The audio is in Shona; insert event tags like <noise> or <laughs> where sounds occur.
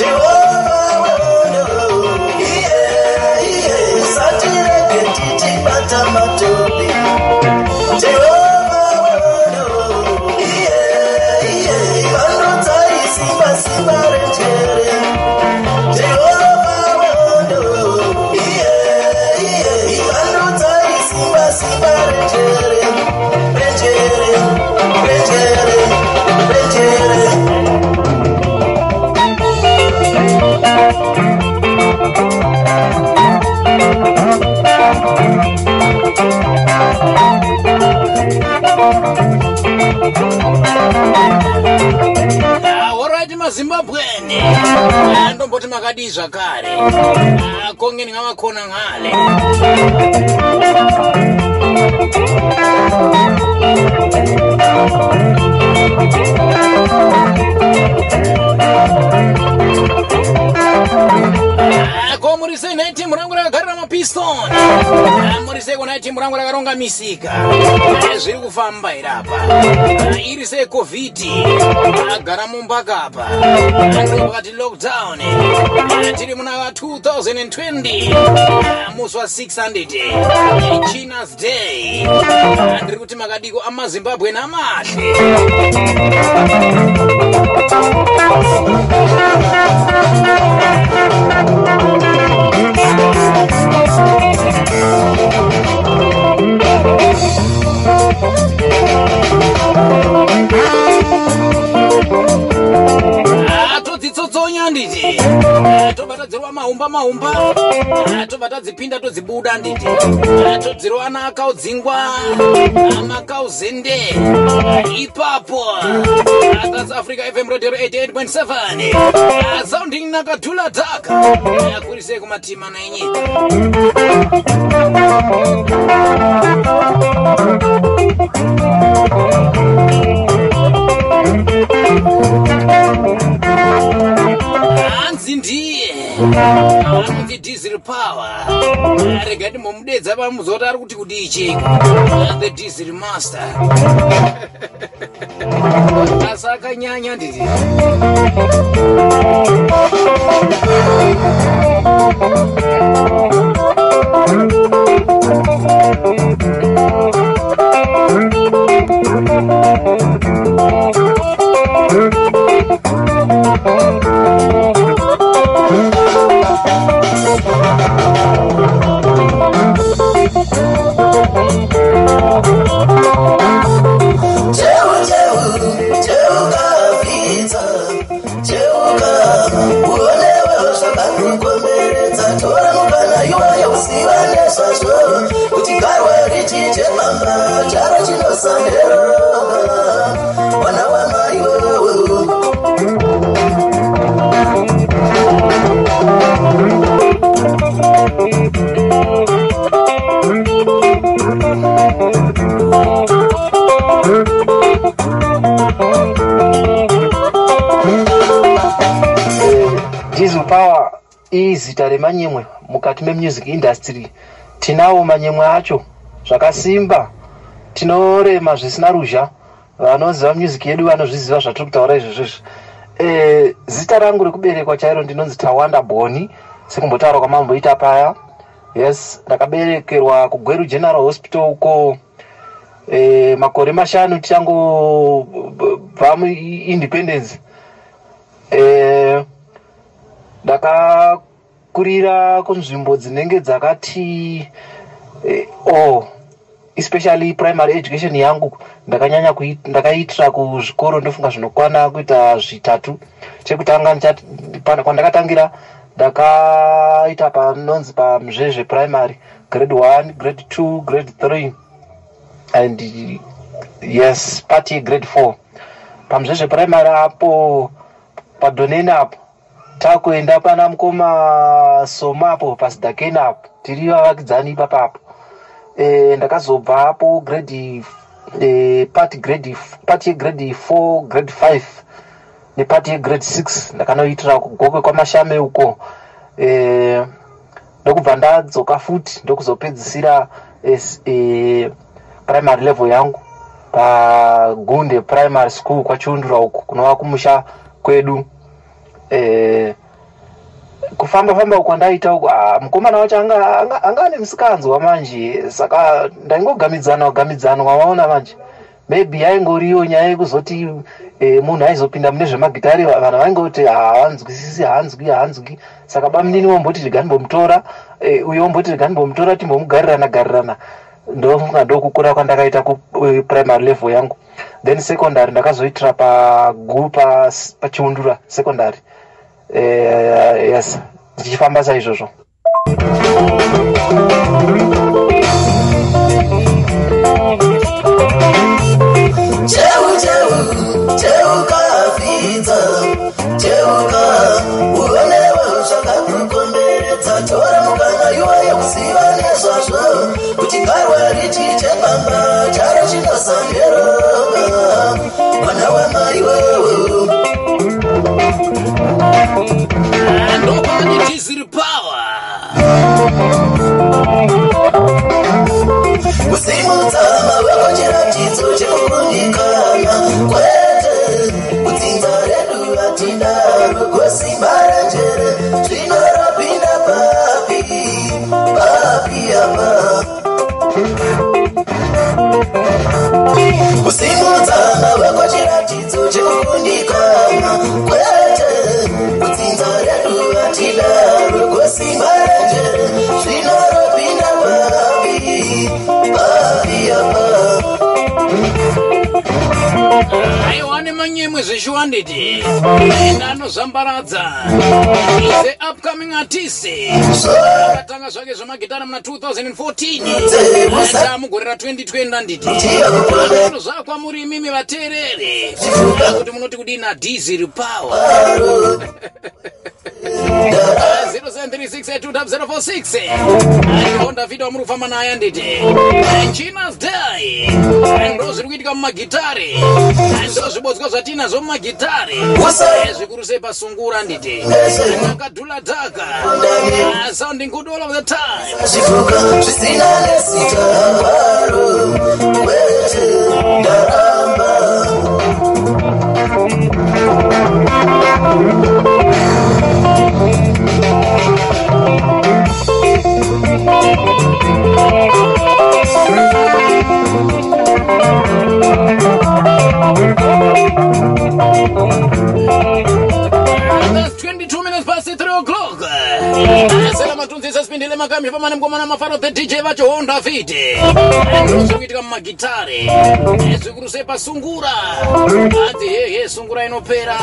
you ndomboti makadii zvakare. Kongeni ngavakhona ngale. komurisei rakagarira mapiston murisei kunhai timu rangu rakaronga misika. Zviri kufamba irapa. Iri sei covid. Agara mumbakapa ndopakati lockdown. Tiri muna va 2020 musi wa 600 chinas day. Ndiri kuti makadiko amazimbabwe namahle todzitsotsonya nditi tobva tadzirwa mahumba mahumba tobva tadzipinda todzibuda nditi. Todzirwa ana akaudzingwa makauzende ipapo south africa fm radio 88.7 sounding nakadhula dhaka kurisei kumatima nenyika hanzi ndiye? Anonzi power. Rega ndimbomudedza pamuzoti ari kuti kudii cheko the diesel master. <laughs> Asa akanyanya nditi power izita remanyemwe mukati memusic industry. Tinawo manyemwe acho zvakasimba tinorema zvisina ruzha. Vanoziva music yedu vanozviziva zvatiri kutaura izvezvezvi e, zita rangu rekuberekwa chairo ndinonzi tawanda boni. Sekumbotaura kwamamboita paya. Yes ndakaberekerwa kugweru general hospital uko. E, makore mashanu tichangobva muindependence. E, ndakakurira kunzvimbo dzinenge dzakati eh, oh, especially primary education yangu ndakanyanya ndakaiitira kuzvikoro ndofunga zvinokwana kuita zvitatu. Chekutanga kwandakatangira ndakaita panonzi pamuzvezve primary grade 1 grade 2 grade 3 and yes pati yegrade 4 pamuzvezve primary apo padhoneni apo takuenda pana mukoma somapo pasidhakeni apo tiri vavakidzani ipapapo e, ndakazobva apo grade e, pati grade pati yegrade 4 grade 5 nepati yegrade 6 ndakanoitira kugokwe kwamashame uko. E, ndokubva ndadzoka futi ndokuzopedzisira es- e, primary level yangu pagunde primary school kwachiundura uko kunova kumusha kwedu. Eh, kufamba famba uko ndaita uko. Ah, mukomana wacho anga anga- anga ane musikanzwa manje saka ndaingogamidzana gamidzanwa waona manje. Maybe yaingoriyo nyaya yekuzoti eh, munhu aizopinda mune zvemagitari vanhu vaingoti havanzwisisi haanzwi haanzwi saka bamunini womboti rega ndimbomutora. Eh, uyo womboti rega ndimbomutora timbomugarirana garirana. Ndofunga ndokukura kwandakaita kuprimary level yangu. Then secondary ndakazoitira pagu pa- pachiundura secondary. eh, Eh, yes. Ndichifamba saizvozvo. Cheu cheu cheuka vhidza cheuka uonewe zvakakukomberedza. Tora mukana iwa yekuziva nezvazvo kuti ngarwari chichepamba charo chinosandero mwana wamaiwewe Oh, oh, oh. Aiwa nemanyemwe zveshuwanditi ndanozvambaradza the upcoming artist. Akatanga zvake zvemagitara muna 2014 tamugore ra2020 anditi ano zvakwamuri imimi vateereri. Kuti munoti kudini? Adizil power <laughs> 0736820046 honda vhidha wamuri kufamba naye anditi chinas day. Ndo zviri kuitika mumagitare ndo zvibodzwa zvatinazvo mumagitare zvikuru sei pasungura nditi akadhula dhaka sounding good all of the time 22 minutes past 3 o'clock. Sela matunzi sasipindile makambi pamane mkomana mafaro the dj vacho honda vhidi ndo zviri kuitika mumagitare zvikuru sei pasungura adzi hehe sungura inopera